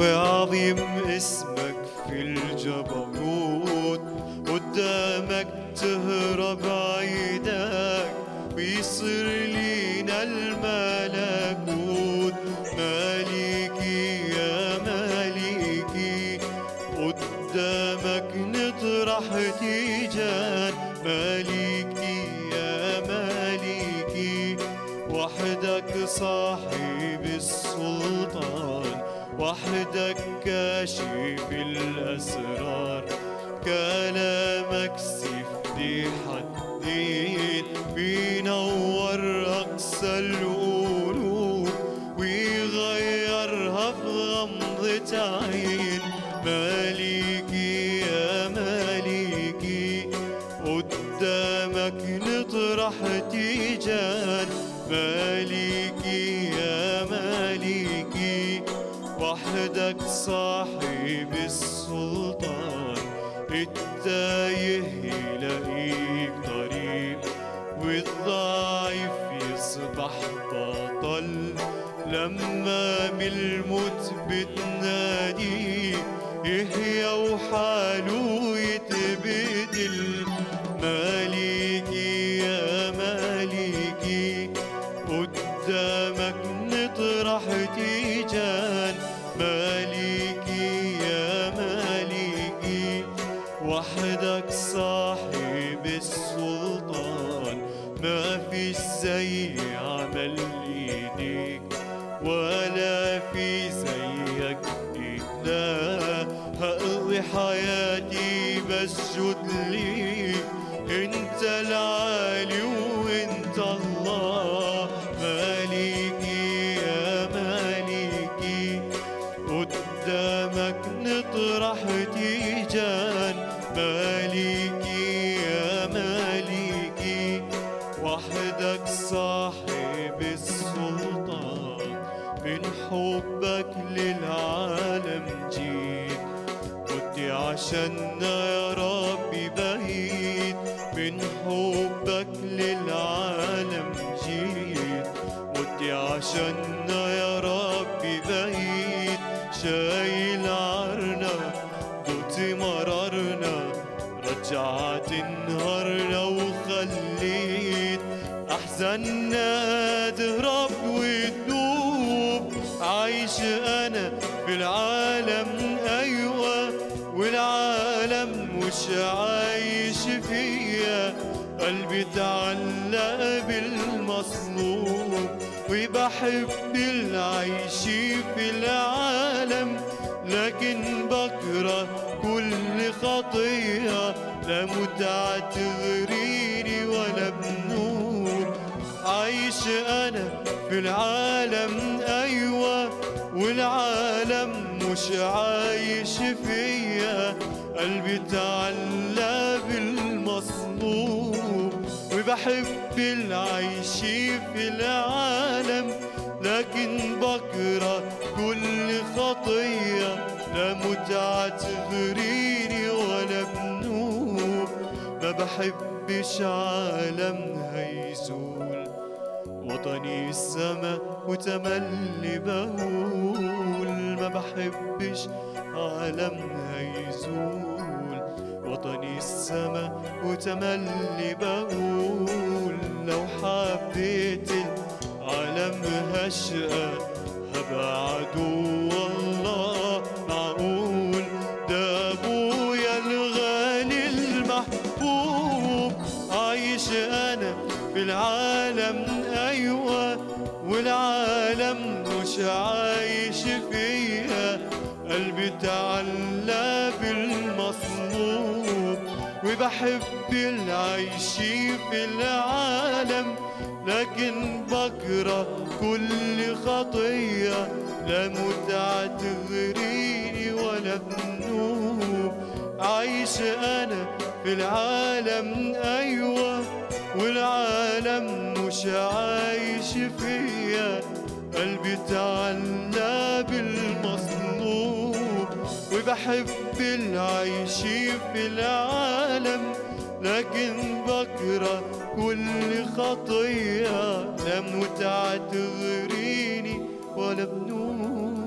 وعظيم اسمك في الجبروت قدامك تهرب عيدك ويصير لينا الملكوت مالكي يا مالكي قدامك نطرح تيجان مالكي يا مالكي وحدك صاحب السلطان. وحدك كاشف الأسرار كلامك سيف ذي حدين بينور أقصى القلوب ويغيرها في غمضة عين. مالكي يا مالكي قدامك نطرح تيجان. مالكي وحدك صاحب السلطان. التايه يلاقيك طريق والضعيف يصبح بطل. لما بالموت بتناديه يحيى وحاله يتبدل. مالكي ايديك ولا في زيك إله هقضي حياتي بسجد ليك أنت العالي وأنت الله مالكي يا مالكي قدامك نطرح تيجان مالكي من حبك للعالم جيت. كنت عشاننا يا ربي بعيد. من حبك للعالم جيت. كنت عشاننا يا ربي بعيد. شايل عرنا دوت مرارنا رجعت نهارنا وخليت أحزاننا تهرب وتدوب عايش أنا في العالم أيوة والعالم مش عايش فيا. قلبي تعلق بالمصلوب وبحب العيش في العالم لكن بكره كل خطية. لا متعة تغريني ولا بنور عايش أنا في العالم أيوة. والعالم مش عايش فيا. قلبي تعلق بالمصلوب وبحب العيش في العالم لكن بكره كل خطية. لا متعة تغريني ولا بنوب. ما بحبش عالم هيزول. وطني السما وتملي بقول ما بحبش عالم هيزول. وطني السما وتملي بقول. لو حبيت العالم هشقى هبقى عدو الله معقول. ده أبويا الغالي المحبوب. عايش أنا في العالم أيوه. والعالم مش عايش فيا قلبي تعلق بالمصلوب وبحب العيش في العالم لكن بكره كل خطية. لا متعة تغريني ولا بنوب عايش أنا في العالم أيوة والعالم مش عايش فيا. قلبي تعلق بالمصلوب وبحب العيش في العالم لكن بكره كل خطية. لا متعة تغريني ولا بنور